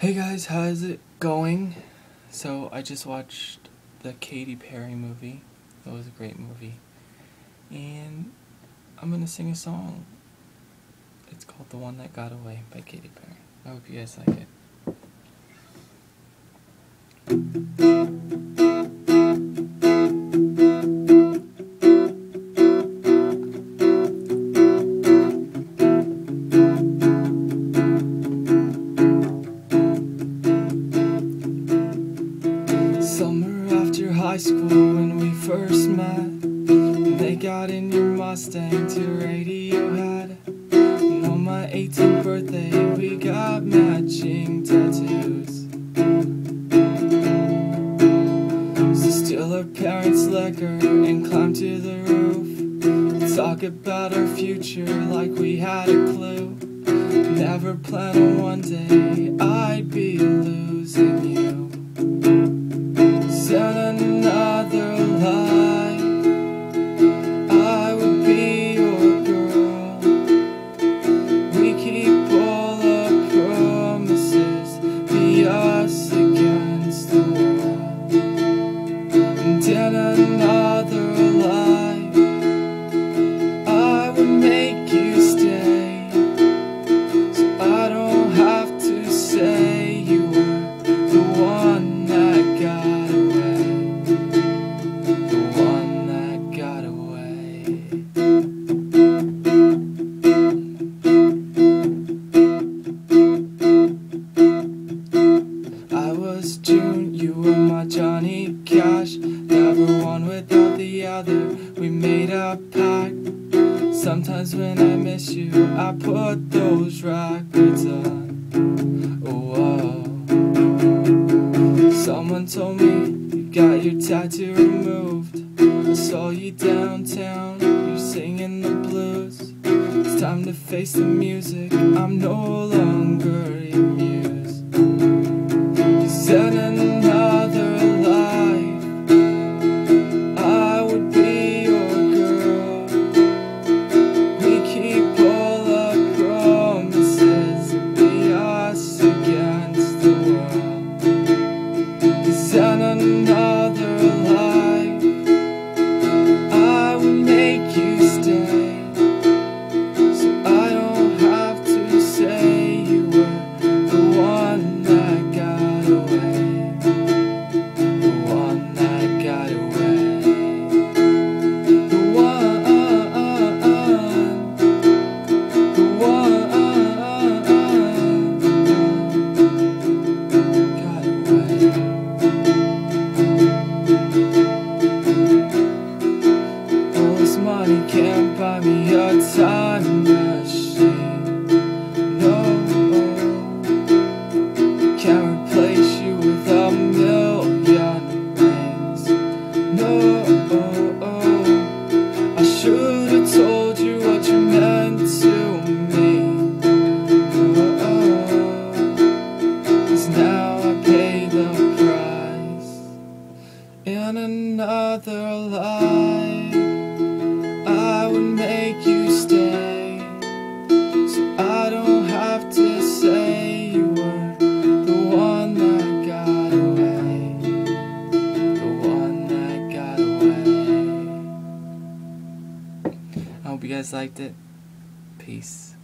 Hey guys, how's it going? So I just watched the Katy Perry movie. It was a great movie. And I'm gonna sing a song. It's called The One That Got Away by Katy Perry. I hope you guys like it. Met They got in your Mustang to Radiohead. And on my 18th birthday we got matching tattoos. So steal our parents' liquor and climb to the roof. Talk about our future like we had a clue. Never plan on one day we made a pact. Sometimes when I miss you, I put those records on Oh. Someone told me you got your tattoo removed. I saw you downtown, you're singing the blues. It's time to face the music, I'm no longer money can't buy me a time machine I hope you guys liked it. Peace.